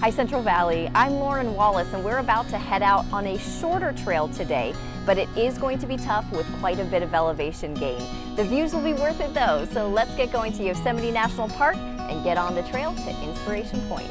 Hi Central Valley, I'm Lauren Wallace and we're about to head out on a shorter trail today, but it is going to be tough with quite a bit of elevation gain. The views will be worth it though, so let's get going to Yosemite National Park and get on the trail to Inspiration Point.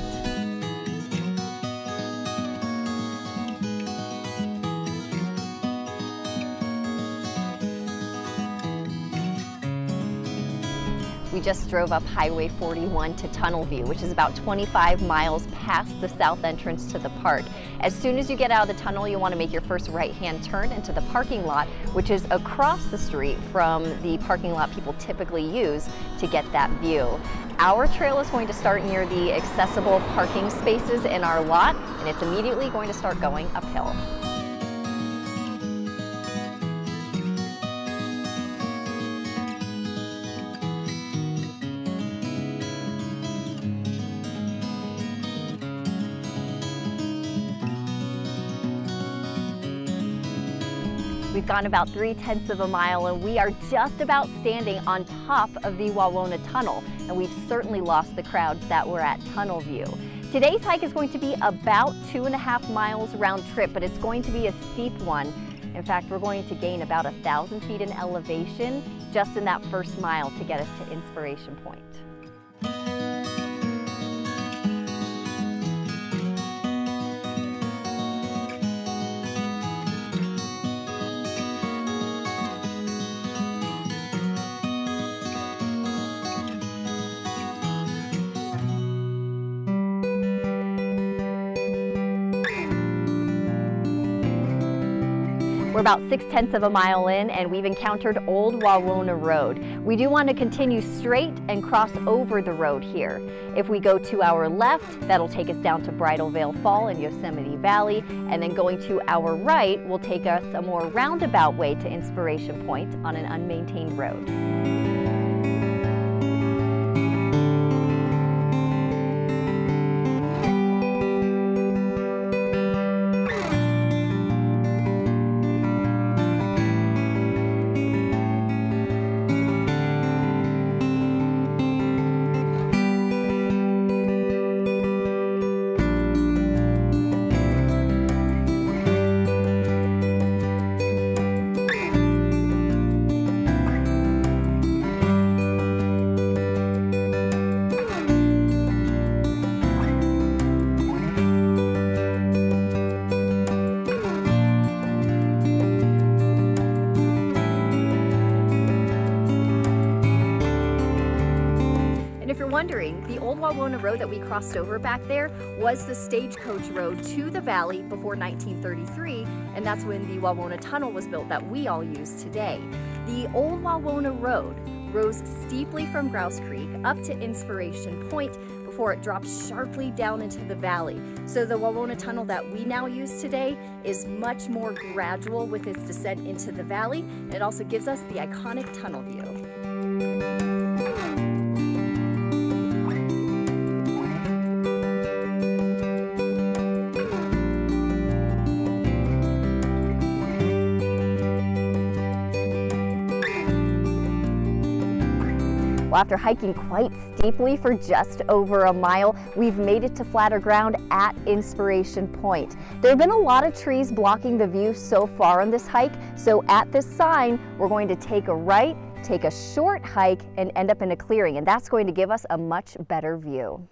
We just drove up Highway 41 to Tunnel View, which is about 25 miles past the south entrance to the park. As soon as you get out of the tunnel, you want to make your first right-hand turn into the parking lot, which is across the street from the parking lot people typically use to get that view. Our trail is going to start near the accessible parking spaces in our lot, and it's immediately going to start going uphill. We've gone about three tenths of a mile and we are just about standing on top of the Wawona Tunnel and we've certainly lost the crowds that were at Tunnel View. Today's hike is going to be about two and a half miles round trip, but it's going to be a steep one. In fact, we're going to gain about a thousand feet in elevation just in that first mile to get us to Inspiration Point. We're about six tenths of a mile in and we've encountered Old Wawona Road. We do want to continue straight and cross over the road here. If we go to our left, that'll take us down to Bridal Veil Fall in Yosemite Valley, and then going to our right will take us a more roundabout way to Inspiration Point on an unmaintained road. Wawona Road that we crossed over back there was the stagecoach road to the valley before 1933, and that's when the Wawona Tunnel was built that we all use today. The old Wawona Road rose steeply from Grouse Creek up to Inspiration Point before it drops sharply down into the valley. So the Wawona Tunnel that we now use today is much more gradual with its descent into the valley. It also gives us the iconic tunnel view. Well, after hiking quite steeply for just over a mile, we've made it to flatter ground at Inspiration Point. There have been a lot of trees blocking the view so far on this hike, so at this sign, we're going to take a right, take a short hike, and end up in a clearing, and that's going to give us a much better view.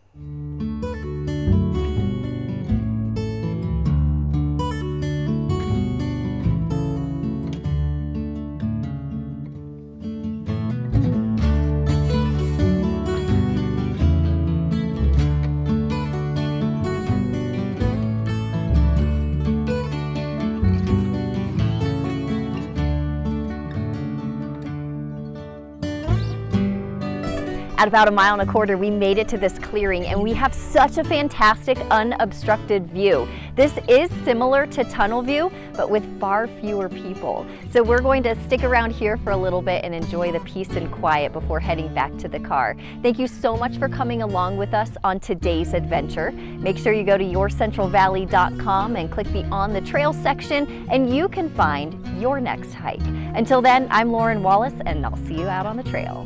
At about a mile and a quarter, we made it to this clearing and we have such a fantastic unobstructed view. This is similar to tunnel view, but with far fewer people. So we're going to stick around here for a little bit and enjoy the peace and quiet before heading back to the car. Thank you so much for coming along with us on today's adventure. Make sure you go to yourcentralvalley.com and click the On the Trail section and you can find your next hike. Until then, I'm Lauren Wallace and I'll see you out on the trail.